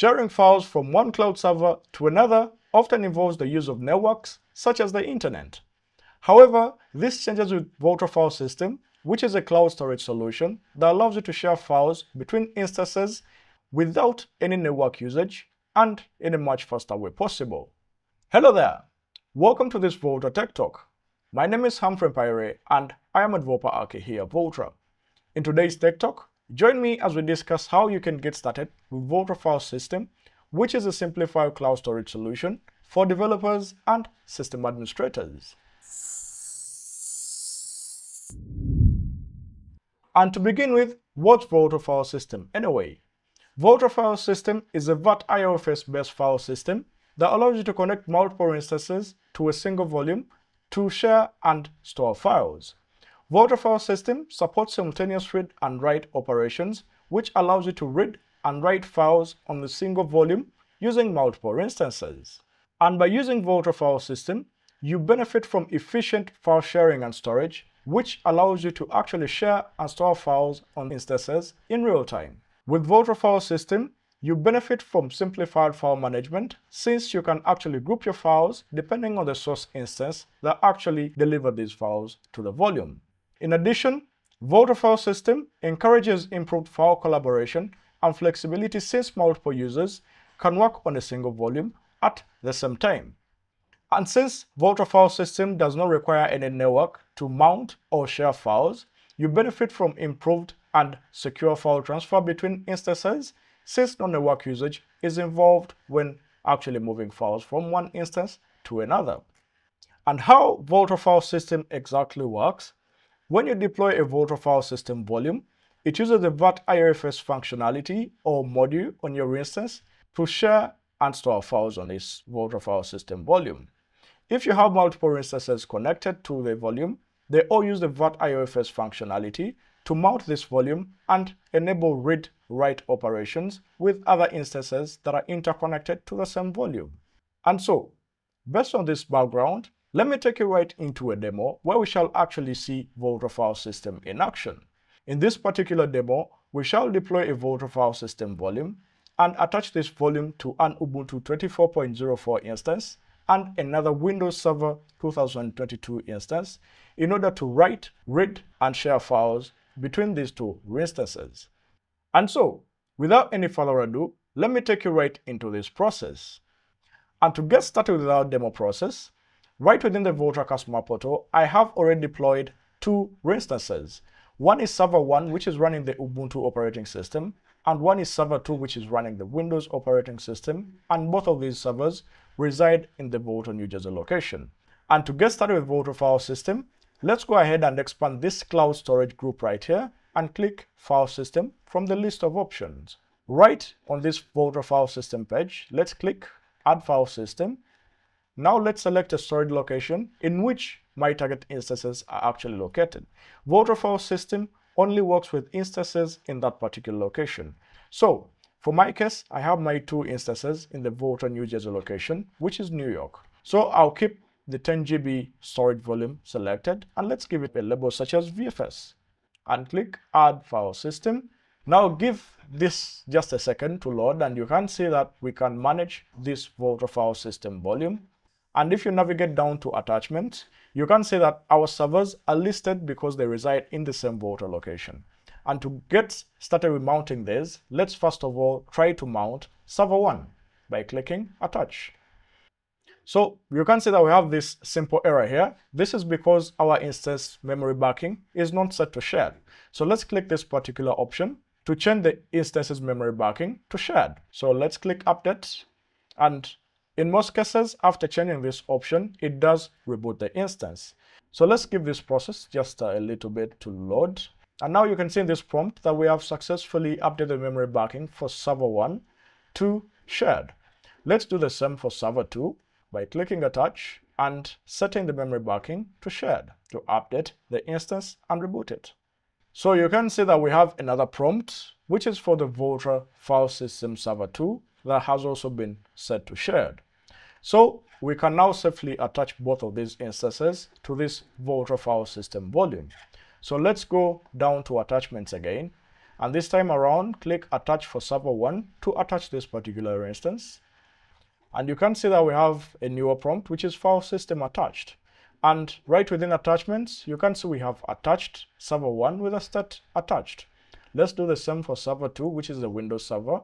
Sharing files from one cloud server to another often involves the use of networks such as the internet. However, this changes with Vultr File System, which is a cloud storage solution that allows you to share files between instances without any network usage and in a much faster way possible. Hello there! Welcome to this Vultr Tech Talk. My name is Humphrey Pyre and I am Volpa Arke here at Vultr. In today's Tech Talk, join me as we discuss how you can get started with Vultr File System, which is a simplified cloud storage solution for developers and system administrators. And to begin with, what's Vultr File System anyway? Vultr File System is a virtiofs based file system that allows you to connect multiple instances to a single volume to share and store files. Vultr File System supports simultaneous read and write operations, which allows you to read and write files on a single volume using multiple instances. And by using Vultr File System, you benefit from efficient file sharing and storage, which allows you to actually share and store files on instances in real time. With Vultr File System, you benefit from simplified file management since you can actually group your files depending on the source instance that actually delivered these files to the volume. In addition, File System encourages improved file collaboration and flexibility since multiple users can work on a single volume at the same time. And since Vultr File System does not require any network to mount or share files, you benefit from improved and secure file transfer between instances since no network usage is involved when actually moving files from one instance to another. And how Vultr File System exactly works, when you deploy a Vultr File System volume, it uses the virtiofs functionality or module on your instance to share and store files on this Vultr File System volume. If you have multiple instances connected to the volume, they all use the virtiofs functionality to mount this volume and enable read-write operations with other instances that are interconnected to the same volume. And so, based on this background, let me take you right into a demo where we shall actually see Vultr File System in action. In this particular demo, we shall deploy a Vultr File System volume and attach this volume to an Ubuntu 24.04 instance and another Windows Server 2022 instance in order to write, read, and share files between these two instances. And so, without any further ado, let me take you right into this process. And to get started with our demo process, right within the Vultr customer portal, I have already deployed two instances. One is server 1, which is running the Ubuntu operating system, and one is server 2, which is running the Windows operating system, and both of these servers reside in the Vultr New Jersey location. And to get started with Vultr File System, Let's go ahead and expand this cloud storage group right here and click File System from the list of options. Right on this Vultr File System page, let's click Add File System. Now let's select a storage location in which my target instances are actually located. Vultr File System only works with instances in that particular location. So for my case, I have my two instances in the Vultr New Jersey location, which is New York. So I'll keep the 10 GB storage volume selected and let's give it a label such as VFS and click add file system. Now give this just a second to load and you can see that we can manage this Vultr file system volume. And if you navigate down to attachments, you can see that our servers are listed because they reside in the same Vultr location. And to get started with mounting this, let's first of all try to mount server 1 by clicking attach. So you can see that we have this simple error here. This is because our instance memory backing is not set to shared. So let's click this particular option to change the instance's memory backing to shared. So let's click update and in most cases, after changing this option, it does reboot the instance. So let's give this process just a little bit to load. And now you can see in this prompt that we have successfully updated the memory backing for server 1 to shared. Let's do the same for server 2 by clicking attach and setting the memory backing to shared to update the instance and reboot it. So you can see that we have another prompt, which is for the Vultr file system server 2 that has also been set to shared. So we can now safely attach both of these instances to this Vultr file system volume. So let's go down to attachments again. And this time around, click attach for server one to attach this particular instance. And you can see that we have a newer prompt, which is file system attached. And right within attachments, you can see we have attached server one with a stat attached. Let's do the same for server two, which is the Windows server.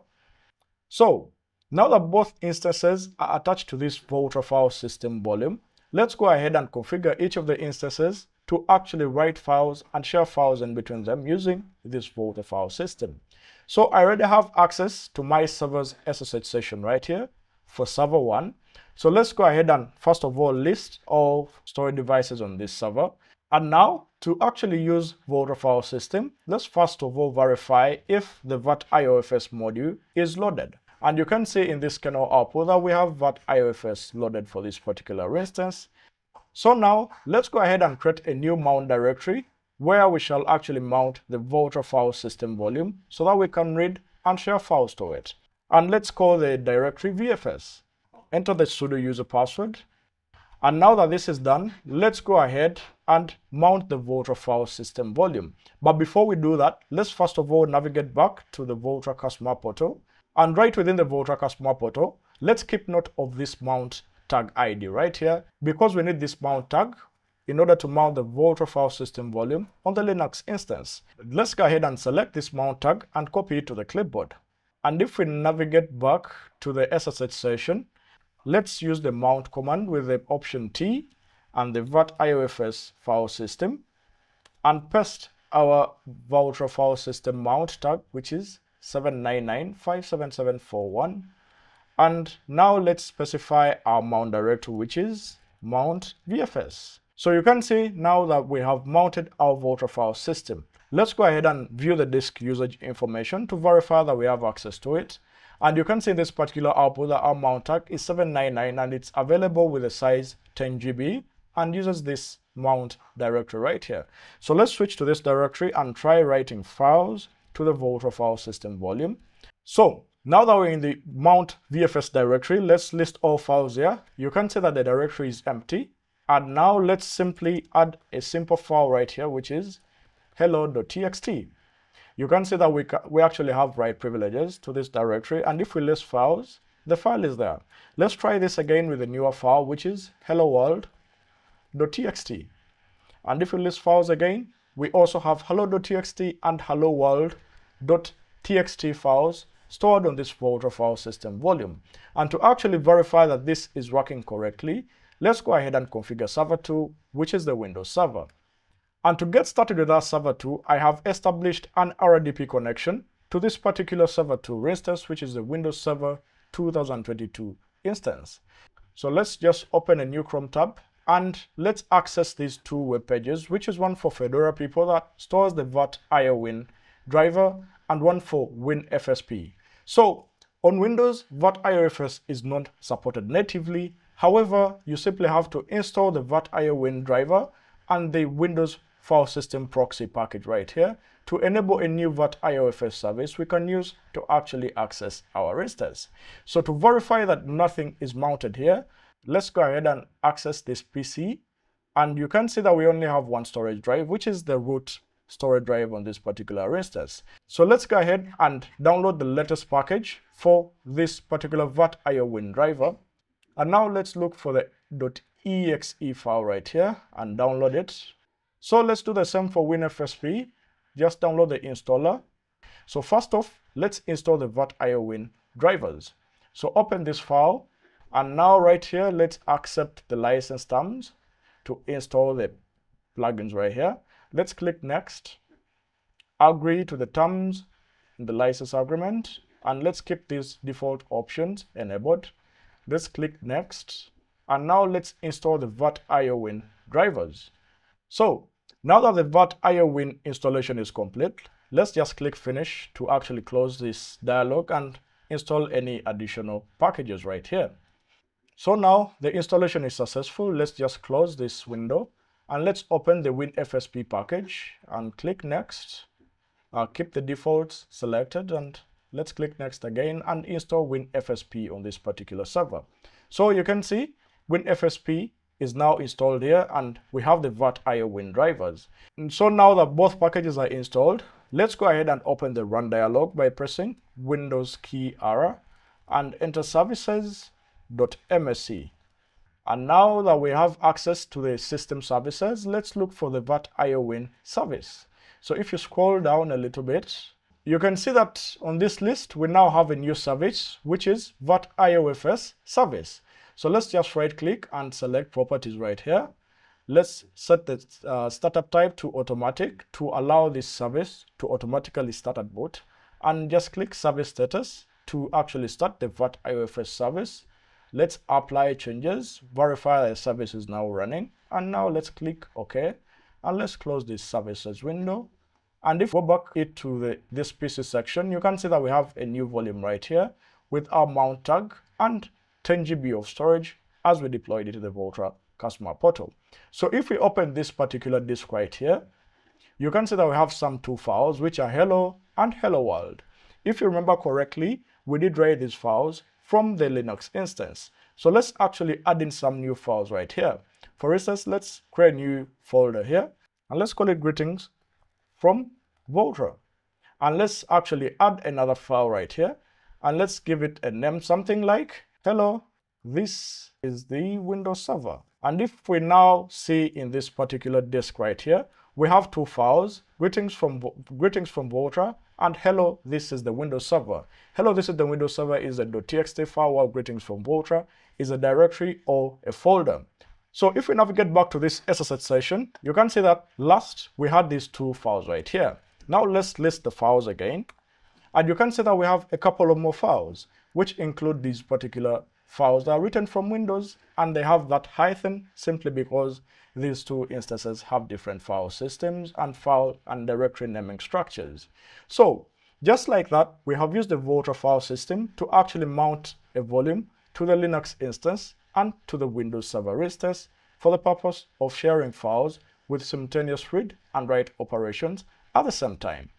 So now that both instances are attached to this Vultr file system volume, let's go ahead and configure each of the instances to actually write files and share files in between them using this Vultr file system. So I already have access to my server's SSH session right here for server one. So let's go ahead and first of all list all storage devices on this server. And now to actually use Vultr file system, let's first of all verify if the virtiofs module is loaded. And you can see in this kernel output that we have virtiofs loaded for this particular instance. So now let's go ahead and create a new mount directory where we shall actually mount the Vultr file system volume so that we can read and share files to it. And let's call the directory VFS. Enter the sudo user password. And now that this is done, let's go ahead and mount the Vultr file system volume. But before we do that, let's first of all navigate back to the Vultr customer portal. And right within the Vultr customer portal, let's keep note of this mount tag ID right here because we need this mount tag in order to mount the Vultr file system volume on the Linux instance. Let's go ahead and select this mount tag and copy it to the clipboard. And if we navigate back to the SSH session, let's use the mount command with the option T and the virtiofs file system and paste our Vultr file system mount tag, which is 799.57741. And now let's specify our mount directory, which is mount VFS. So you can see now that we have mounted our Vultr file system. Let's go ahead and view the disk usage information to verify that we have access to it. And you can see this particular output that our mount tag is 799 and it's available with a size 10 GB and uses this mount directory right here. So let's switch to this directory and try writing files to the volt of our system volume. So now that we're in the mount VFS directory, let's list all files here. You can see that the directory is empty. And now let's simply add a simple file right here, which is hello.txt. You can see that we, we actually have write privileges to this directory. And if we list files, the file is there. Let's try this again with a newer file, which is hello world.txt. And if we list files again, we also have hello.txt and hello world.txt files stored on this Vultr file system volume. And to actually verify that this is working correctly, let's go ahead and configure server 2, which is the Windows server. And to get started with our server 2, I have established an RDP connection to this particular server 2 instance, which is the Windows Server 2022 instance. So let's just open a new Chrome tab and let's access these two web pages, which is one for Fedora people that stores the VAT IOWin driver and one for WinFSP. So on Windows, virtiofs is not supported natively. However, you simply have to install the virtio-win driver and the Windows file system proxy package right here to enable a new virtiofs service we can use to actually access our instance. So to verify that nothing is mounted here, let's go ahead and access this PC. And you can see that we only have one storage drive, which is the root storage drive on this particular instance. So let's go ahead and download the latest package for this particular VAT IOWin driver. And now let's look for the .exe file right here and download it so let's do the same for WinFSP. Just download the installer. So first off, let's install the virtio-win drivers. So open this file. And now right here, let's accept the license terms to install the plugins right here. Let's click next, agree to the terms in the license agreement, and let's keep these default options enabled. Let's click next, and now let's install the VAT IOWin drivers. So now that the virtio-win installation is complete, let's just click finish to actually close this dialog and install any additional packages right here. So now the installation is successful. Let's just close this window and let's open the WinFSP package and click next. Uh, keep the defaults selected and let's click next again and install WinFSP on this particular server. So you can see WinFSP is now installed here and we have the virtio-win drivers. And so now that both packages are installed, let's go ahead and open the run dialog by pressing Windows key R and enter services.msc. And now that we have access to the system services, let's look for the VAT IOWIN service. So if you scroll down a little bit, you can see that on this list, we now have a new service, which is VAT IOFS service. So let's just right click and select properties right here. Let's set the uh, startup type to automatic to allow this service to automatically start at boot and just click service status to actually start the virtiofs service. Let's apply changes, verify the service is now running and now let's click OK and let's close this services window and if we go back it to the, this PC section, you can see that we have a new volume right here with our mount tag and 10 GB of storage as we deployed it to the Vultr customer portal. So if we open this particular disk right here, you can see that we have some two files, which are hello and hello world. If you remember correctly, we did write these files from the Linux instance. So let's actually add in some new files right here. For instance, let's create a new folder here and let's call it greetings from Vultr. And let's actually add another file right here. And let's give it a name, something like, hello, this is the Windows Server. And if we now see in this particular disk right here, we have two files, greetings from greetings from Vultr and hello, this is the Windows Server. Hello, this is the Windows Server is a .txt file while greetings from Vultr is a directory or a folder. So if we navigate back to this SSH session, you can see that last we had these two files right here. Now let's list the files again. And you can see that we have a couple of more files, which include these particular files that are written from Windows, and they have that hyphen simply because these two instances have different file systems and file and directory naming structures. So just like that, we have used the Vultr file system to actually mount a volume to the Linux instance and to the Windows Server instance for the purpose of sharing files with simultaneous read and write operations at the same time.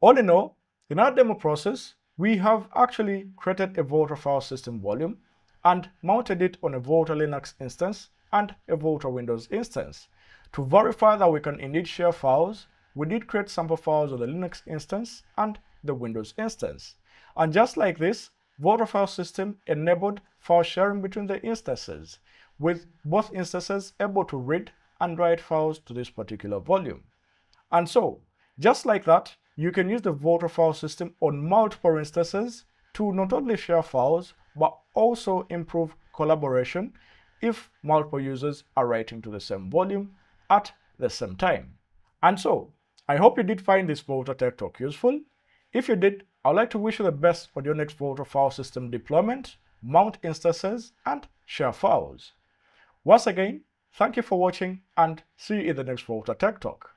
All in all, in our demo process, we have actually created a Vultr file system volume and mounted it on a Vultr Linux instance and a Vultr Windows instance. To verify that we can indeed share files, we did create sample files on the Linux instance and the Windows instance. And just like this, Vultr file system enabled file sharing between the instances, with both instances able to read and write files to this particular volume. And so, just like that, you can use the Vultr file system on multiple instances to not only share files, but also improve collaboration if multiple users are writing to the same volume at the same time. And so, I hope you did find this Vultr Tech Talk useful. If you did, I'd like to wish you the best for your next Vultr file system deployment, mount instances, and share files. Once again, thank you for watching and see you in the next Vultr Tech Talk.